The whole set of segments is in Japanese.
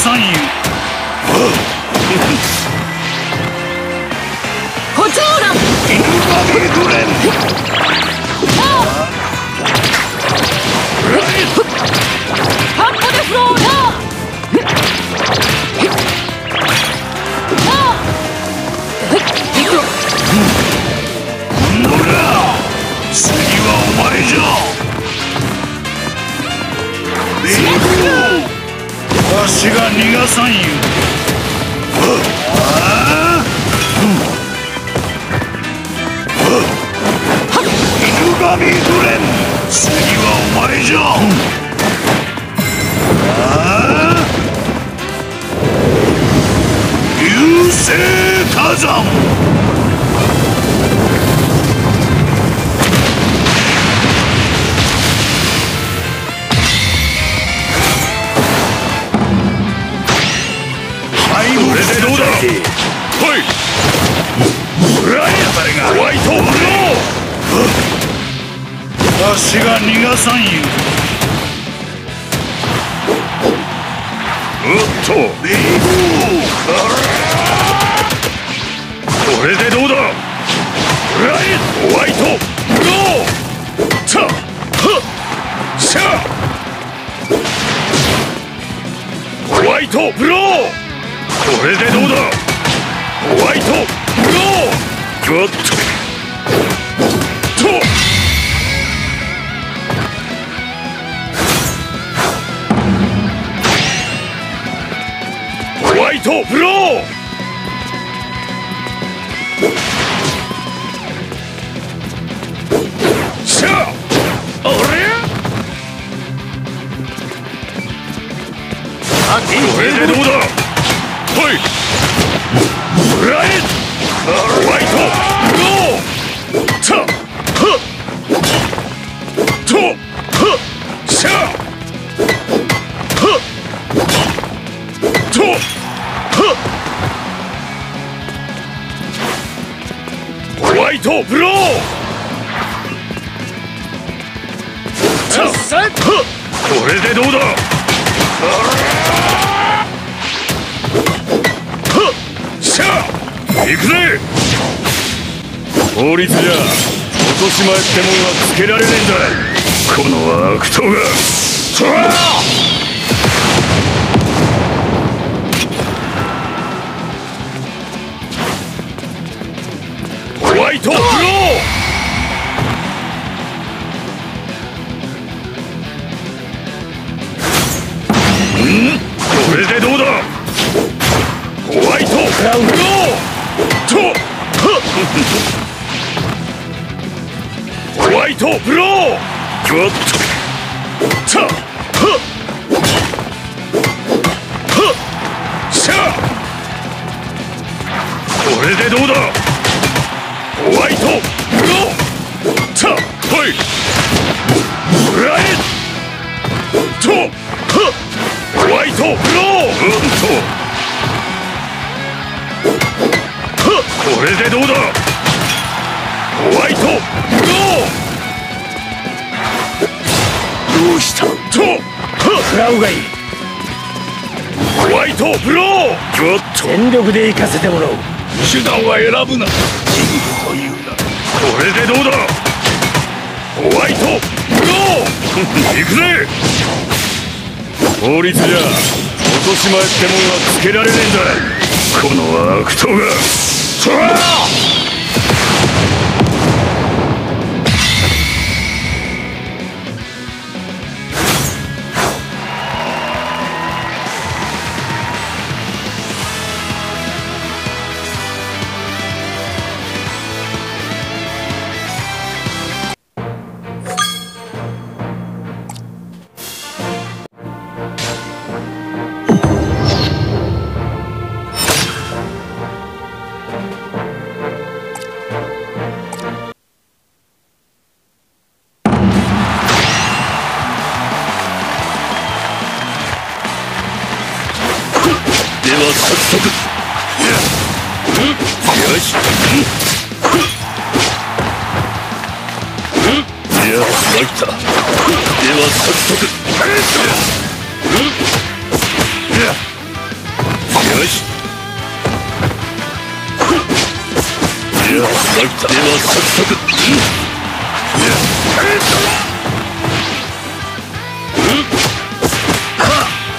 がさしが逃がさんよ。ああ犬神グレン次はお前じゃああ流星火山ーわしが逃がさんよ。おっと。ビーボーこれでどうだ?ライホワイトブロー!さはっしゃホワイトブロー!これでどうだ?ホワイトブロー!おっと。トブロ法律じゃ落とし前ってもんはつけられねえんだ。この悪党が。とわホワイトブロー！ん？これでどうだ？ホワイトブロー！とはっ！イトブロー。おっと。さあはっ。はっ。しゃあ。これでどうだ。ホワイト。ブロー。さあはい。ブライと。はっ。ホワイト。ブロー。うんと。これでどうだ。ホワイト。うしたと食らうがいい。ホワイトブロー。全力で行かせてもらおう。手段は選ぶな。キングというなこれでどうだ？ホワイトブロー。行くぜ。法律じゃ落とし前ってもんはつけられねえんだ。この悪党が。とらでは早速よしでは早速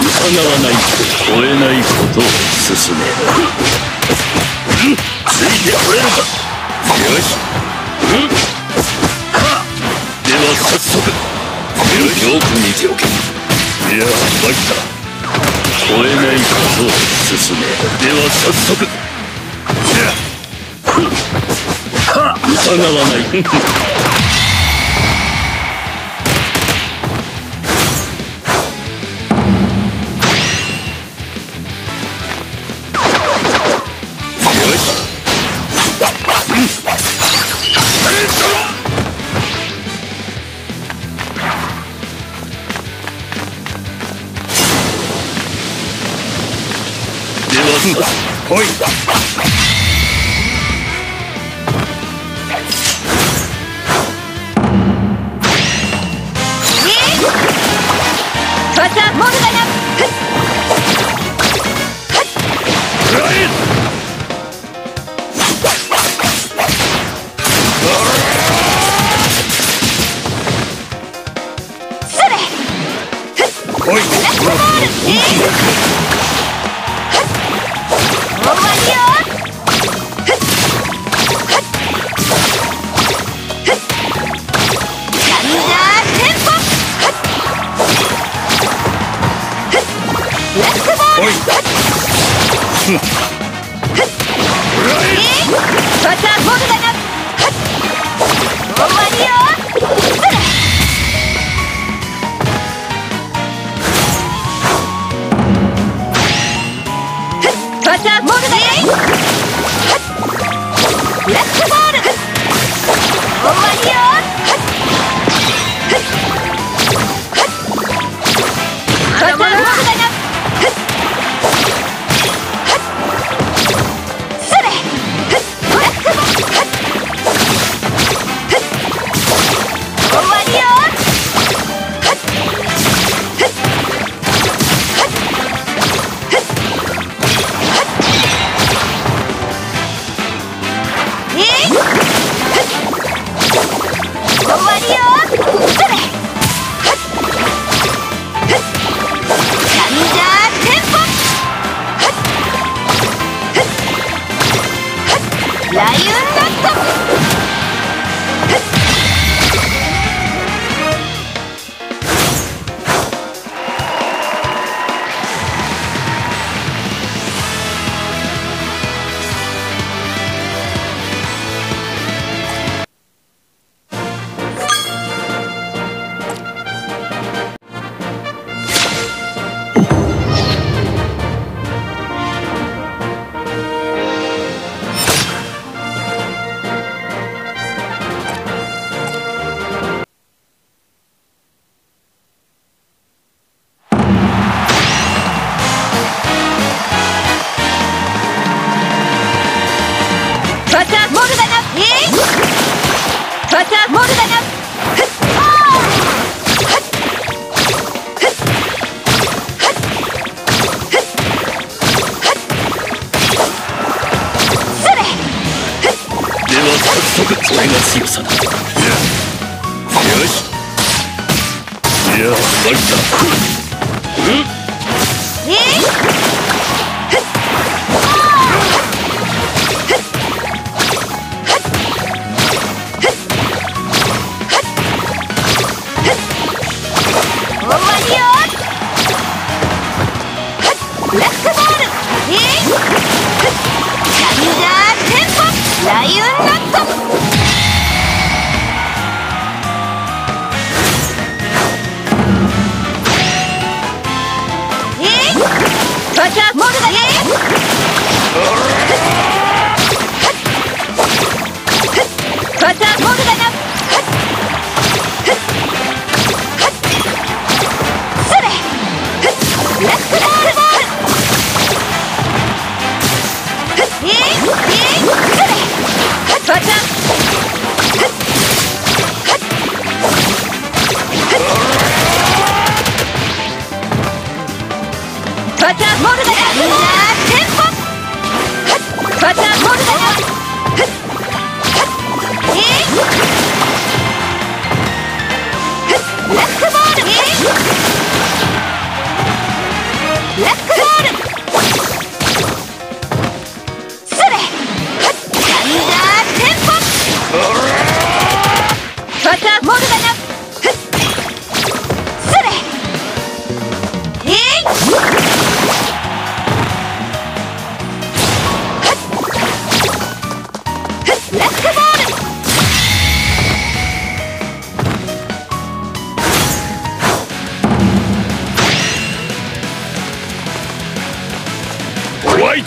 疑わないと追えないことを進めついてこれるかよしは早速。よく見ておけいや参った。超えない数を進め。では早速。疑わない。来い。Hmm.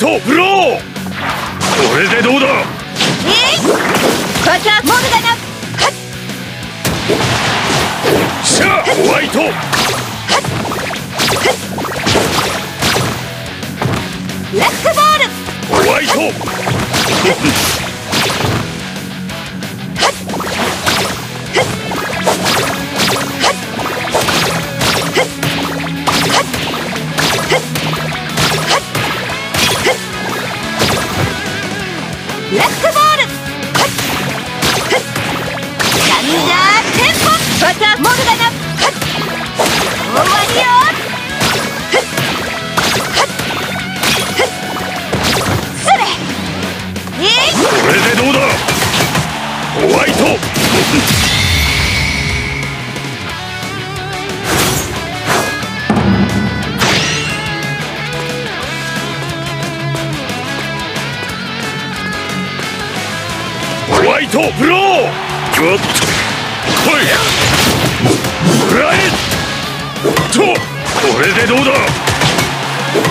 トブローこれでどうだ？え？いこちらモルガナはっ。シャーホワイト。ブラックボール。ホワイトブラホワイトブローぐっと来いフライとこれでどうだ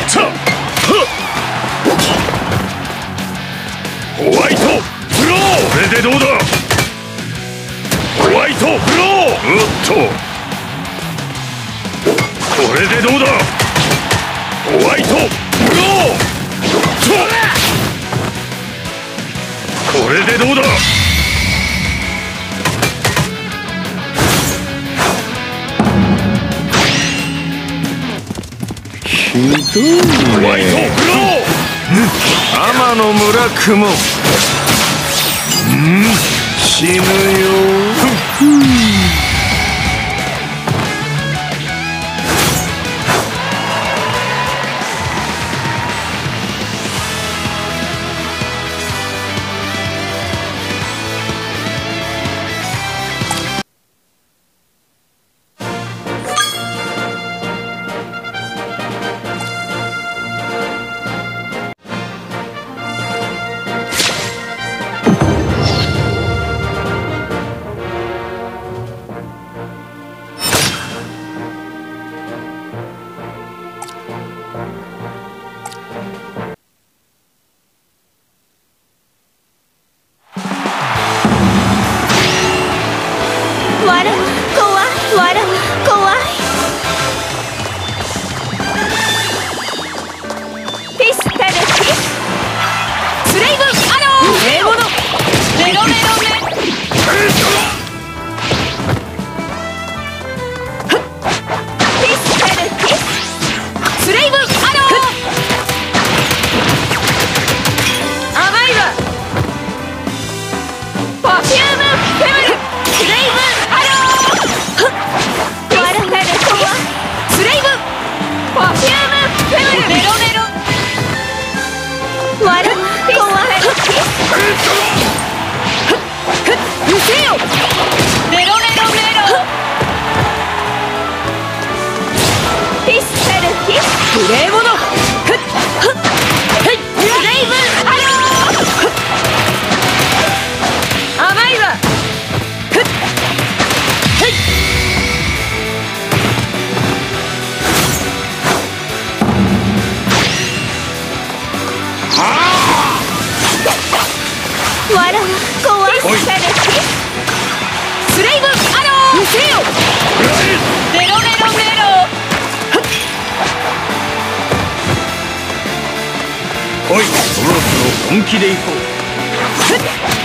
さホワイトブローこれでどうだホワイトブローうっとこれでどうだホワイトブローこれでどうだひどいね天の村雲死ぬよおいそろそろ本気で行こう。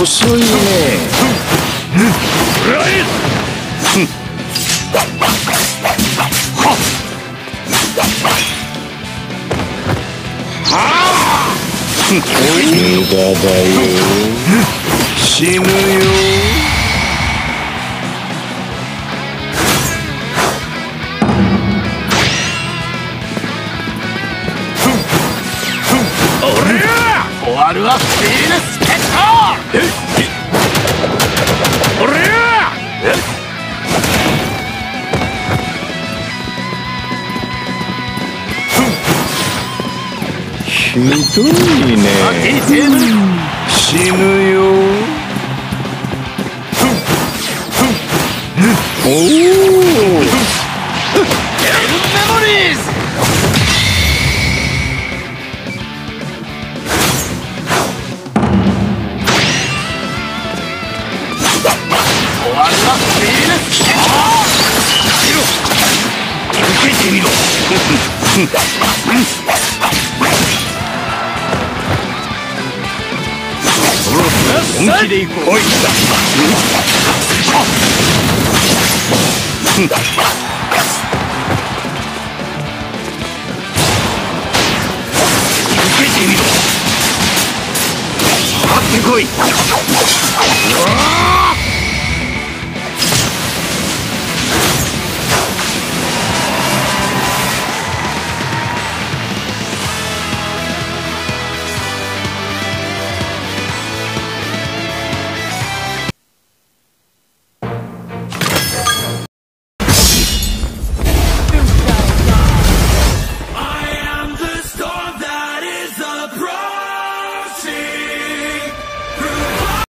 遅いね。フライ 無駄だよ死ぬよ。てこい。